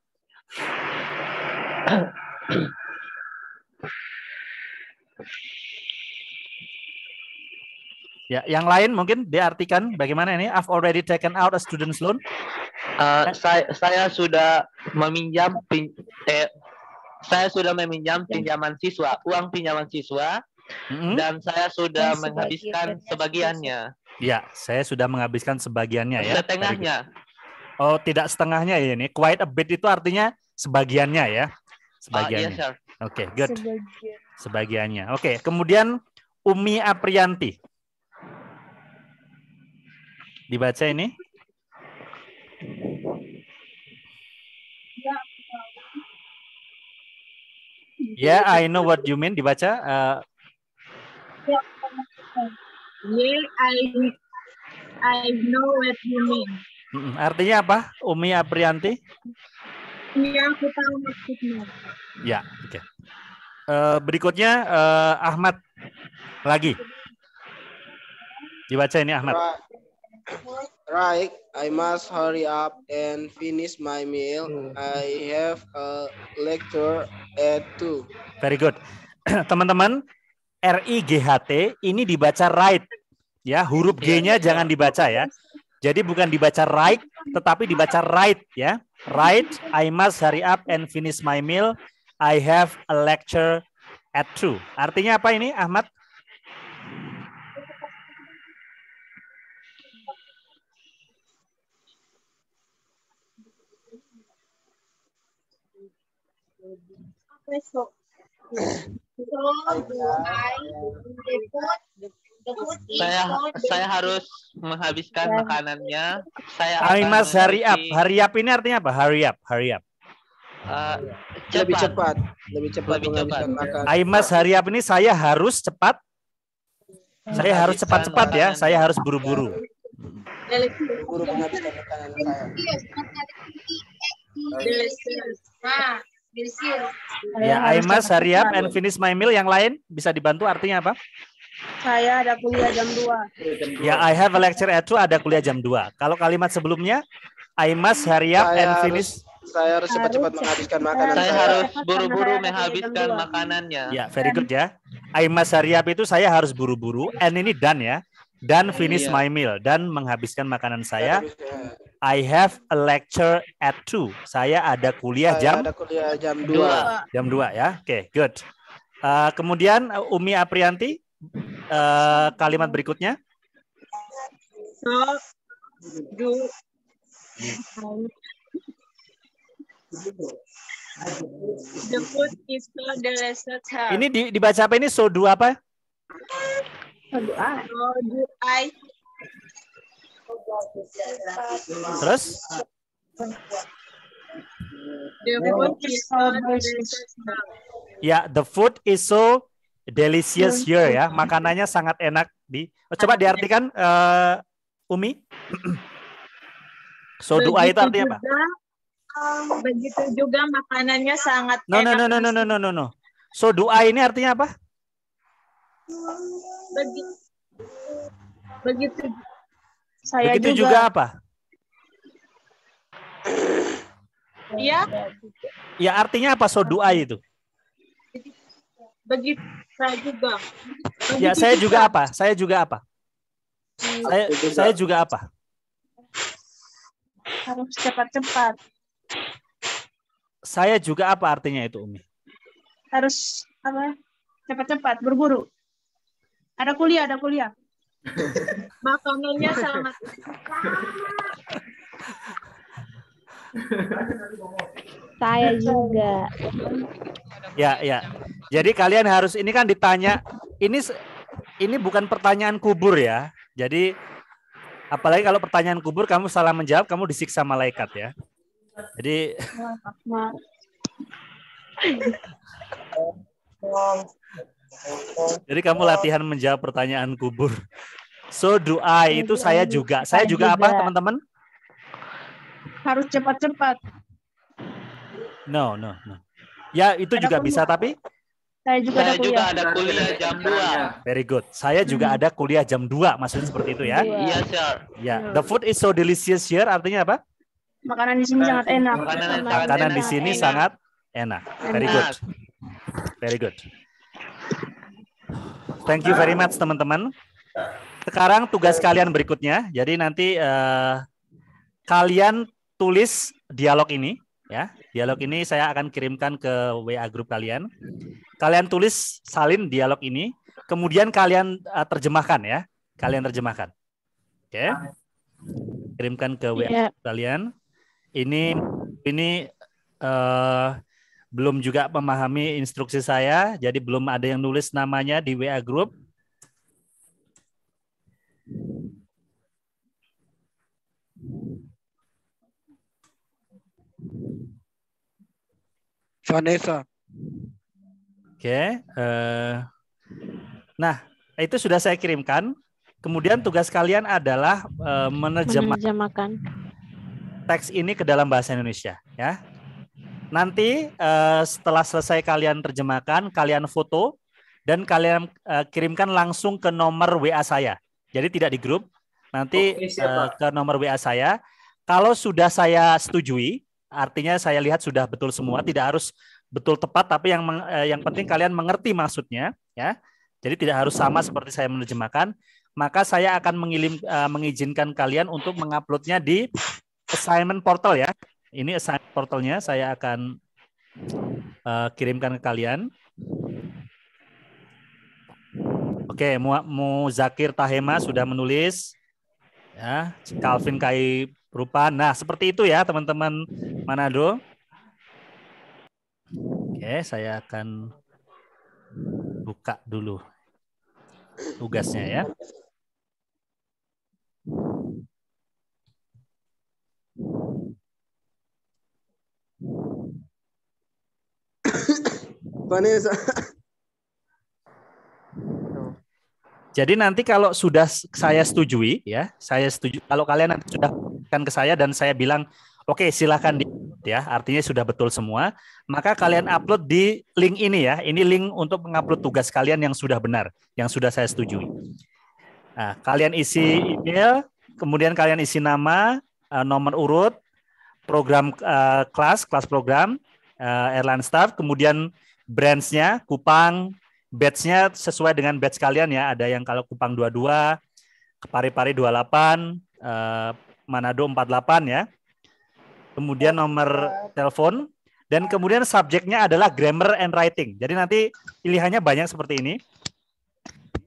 Ya, yang lain mungkin diartikan bagaimana ini? I've already taken out a student's loan. Eh, saya, saya sudah meminjam pin, eh, saya sudah meminjam pinjaman siswa, uang pinjaman siswa, Mm-mm. dan saya sudah Dan menghabiskan sebagiannya, Ya, saya sudah menghabiskan sebagiannya ya. setengahnya. Oh, tidak setengahnya ya ini. Quite a bit itu artinya sebagiannya ya. Sebagiannya. sir. Oke, good. Sebagiannya. Oke, kemudian Umi Aprianti. Dibaca ini. Ya, I know what you mean. Dibaca. eh, Yeah, I I know what you mean. artinya apa? Umi Aprianti? Iya, aku tahu maksudnya. Ya, oke. Eh, berikutnya eh, Ahmad lagi. Dibaca ini Ahmad. Right. Right, I must hurry up and finish my meal. I have a lecture at 2. Very good. Teman-teman, RIGHT ini dibaca right. Ya, huruf G-nya jangan dibaca ya. Jadi bukan dibaca right, tetapi dibaca right ya. Right, I must hurry up and finish my meal. I have a lecture at 2. Artinya apa ini, Ahmad? So, so do I the food the food is Saya saya harus menghabiskan makanannya. Saya I akan must hurry up. Hurry up ini artinya apa? Hurry up, hurry up. eh, Lebih cepat. cepat, lebih cepat Lebih menghabiskan cepat. makan. I must hurry up ini saya harus cepat. Saya harus cepat-cepat ya. Saya harus buru-buru. Guru menghabiskan makanan saya. delicious. Nah, delicious. Ya, I must hurry up and finish my meal. Yang lain bisa dibantu artinya apa? Saya ada kuliah jam 2. Ya, I have a lecture at 2, ada kuliah jam 2. Kalau kalimat sebelumnya, I must hurry up Saya and harus- finish. Saya harus cepat-cepat menghabiskan makanan Saya saya. harus buru-buru menghabiskan makanannya. Ya, very good ya. I must hurry up itu saya harus buru-buru. And ini done ya. Dan finish Iya. my meal. Dan menghabiskan makanan saya. I have a lecture at 2. Saya ada kuliah Saya jam ada kuliah jam 2. Dua. jam 2 ya. Oke, good. Uh, kemudian uh, Umi Aprianti, uh, kalimat berikutnya. So do the food is so delicious. Ini di- dibaca apa ini? So do apa? So do I. So do I. Terus? The food is so delicious. Ya, the food is so delicious here ya. Makanannya sangat enak di. Oh, coba diartikan eh, Umi. so doa itu artinya apa? um, begitu juga makanannya sangat No no enak. no no no no no no no. So doa ini artinya apa? Begitu, begitu saya Begitu juga apa? Iya, Ya artinya apa so doa itu? begitu saya juga. Ya Begitu saya juga apa? Saya juga apa? Saya saya juga apa? harus cepat-cepat. Saya juga apa artinya itu Umi? Harus apa? Cepat-cepat, berburu. Ada kuliah, ada kuliah. Makanannya sangat Saya juga. Ya, ya. Jadi kalian harus ini kan ditanya ini ini bukan pertanyaan kubur ya. Jadi apalagi kalau pertanyaan kubur kamu salah menjawab kamu disiksa malaikat ya. Jadi jadi kamu latihan menjawab pertanyaan kubur. So do I itu saya juga. Saya juga apa teman-teman? harus cepat-cepat. No, no, no. Ya itu juga bisa tapi Saya juga ada Saya juga kuliah. ada kuliah jam 2. very good. Saya juga ada kuliah jam 2 maksudnya seperti itu ya. Iya, sir. Ya, the food is so delicious here artinya apa? Makanan di sini sangat enak. Makanan di sini sangat enak. Very good. Very good. Thank you very much teman-teman. Sekarang tugas kalian berikutnya. Jadi nanti eh, kalian tulis dialog ini ya. Dialog ini saya akan kirimkan ke WA grup kalian. Kalian tulis salin dialog ini, kemudian kalian eh, terjemahkan ya. Kalian terjemahkan. Oke. Kirimkan ke WA Iya. kalian. Ini ini eh, belum juga memahami instruksi saya, jadi belum ada yang nulis namanya di WA group. Vanessa. Oke. eh, nah, itu sudah saya kirimkan. Kemudian tugas kalian adalah eh, menerjemah Menerjemahkan. teks ini ke dalam bahasa Indonesia ya. Nanti eh, setelah selesai kalian terjemahkan, kalian foto dan kalian kirimkan langsung ke nomor WA saya. Jadi tidak di grup, nanti Oke, ke nomor WA saya. Kalau sudah saya setujui, artinya saya lihat sudah betul semua, tidak harus betul tepat, tapi yang eh, yang penting kalian mengerti maksudnya, ya. Jadi tidak harus sama seperti saya menerjemahkan. Maka saya akan mengirim, eh, mengizinkan kalian untuk menguploadnya di assignment portal ya. Ini assignment portalnya saya akan eh, kirimkan ke kalian. Oke, Mu, Mu Zakir Tahema sudah menulis. Ya, Calvin Kai Rupa. Nah, seperti itu ya, teman-teman Manado. Oke, saya akan buka dulu tugasnya ya. Vanessa. Jadi nanti kalau sudah saya setujui ya, saya setuju. Kalau kalian nanti sudah kan ke saya dan saya bilang, oke silakan di ya, artinya sudah betul semua, maka kalian upload di link ini ya. Ini link untuk mengupload tugas kalian yang sudah benar, yang sudah saya setujui. Nah, kalian isi email, kemudian kalian isi nama, eh, nomor urut, program eh, kelas, kelas program, eh, airline staff, kemudian branch-nya, Kupang, batch-nya sesuai dengan batch kalian ya. Ada yang kalau Kupang 22, Pari-Pari 28, eh, Manado 48 ya. Kemudian nomor telepon dan kemudian subjeknya adalah grammar and writing. Jadi nanti pilihannya banyak seperti ini.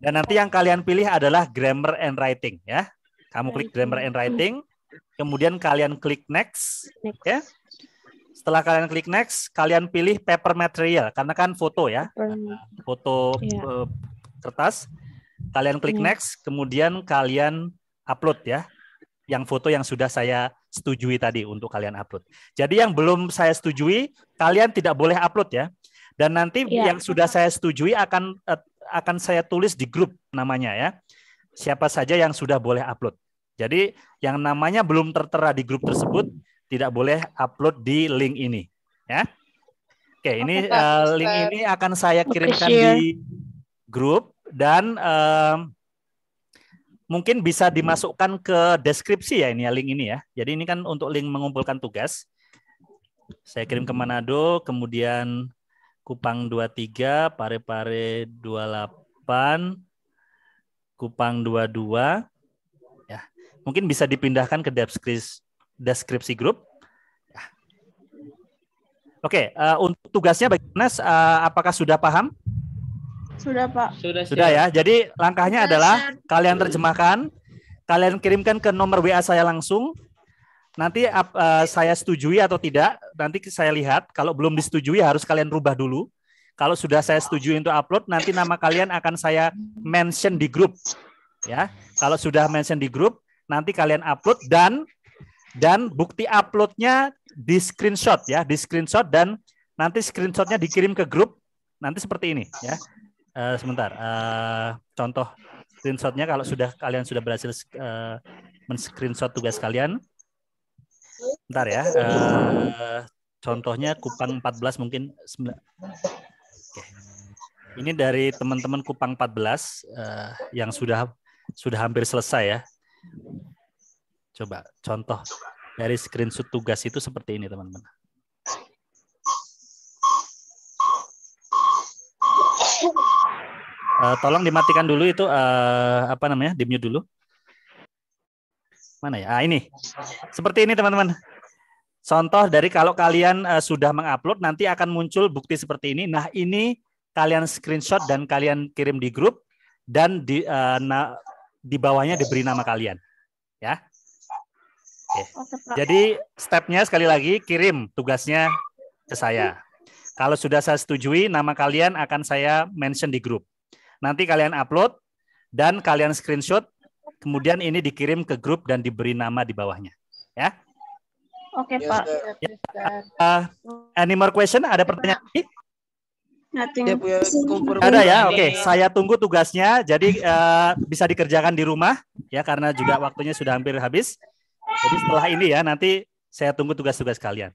Dan nanti yang kalian pilih adalah grammar and writing ya. Kamu klik grammar and writing, kemudian kalian klik next, ya. Setelah kalian klik next, kalian pilih paper material karena kan foto ya foto Iya. eh, kertas. Kalian klik Iya. next, kemudian kalian upload ya. yang foto yang sudah saya setujui tadi untuk kalian upload. Jadi yang belum saya setujui, kalian tidak boleh upload ya. Dan nanti Iya. yang sudah saya setujui akan eh, akan saya tulis di grup namanya ya. Siapa saja yang sudah boleh upload. Jadi yang namanya belum tertera di grup tersebut tidak boleh upload di link ini ya. Oke, ini Pak, eh, link ini akan saya Oke, kirimkan di grup dan em, mungkin bisa dimasukkan ke deskripsi ya ini ya link ini ya. Jadi ini kan untuk link mengumpulkan tugas. Saya kirim ke Manado, kemudian Kupang 23, Parepare 28, Kupang 22. Ya. Mungkin bisa dipindahkan ke deskripsi deskripsi grup. Ya. Oke, eh, untuk tugasnya bagaimana? Eh, apakah sudah paham? Sudah, Pak. Sudah, Sudah ya. Jadi langkahnya adalah kalian terjemahkan, kalian kirimkan ke nomor WA saya langsung. Nanti eh, saya setujui atau tidak, nanti saya lihat. Kalau belum disetujui harus kalian rubah dulu. Kalau sudah saya setujui untuk upload, nanti nama kalian akan saya mention di grup. Ya. Kalau sudah mention di grup, nanti kalian upload dan dan bukti uploadnya di screenshot ya, di screenshot dan nanti screenshotnya dikirim ke grup. Nanti seperti ini ya. Eh, sebentar, eh, contoh screenshotnya kalau sudah kalian sudah berhasil eh, men-screenshot tugas kalian. Bentar ya. eh, contohnya Kupang 14 mungkin Oke. Ini dari teman-teman Kupang 14 eh, yang sudah sudah hampir selesai ya. Coba contoh dari screenshot tugas itu seperti ini teman-teman. Eh, tolong dimatikan dulu itu eh, apa namanya di mute dulu. Mana ya? Ah ini. Seperti ini teman-teman. Contoh dari kalau kalian eh, sudah mengupload nanti akan muncul bukti seperti ini. Nah ini kalian screenshot dan kalian kirim di grup dan di eh, na- di bawahnya diberi nama kalian. Ya. Oke. Jadi stepnya sekali lagi kirim tugasnya ke saya. Kalau sudah saya setujui, nama kalian akan saya mention di grup. Nanti kalian upload dan kalian screenshot, kemudian ini dikirim ke grup dan diberi nama di bawahnya. Ya. Oke, Pak. Uh, any more question? Ada pertanyaan? lagi? Nothing. Ada ya, oke. Saya tunggu tugasnya. Jadi eh, bisa dikerjakan di rumah ya karena juga waktunya sudah hampir habis. Jadi setelah ini ya nanti saya tunggu tugas-tugas kalian.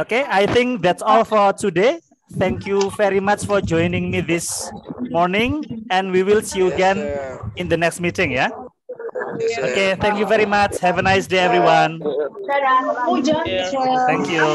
Oke, I think that's all for today. Thank you very much for joining me this morning, and we will see you again in the next meeting. Ya. Okay, thank you very much. Have a nice day, everyone. Thank you.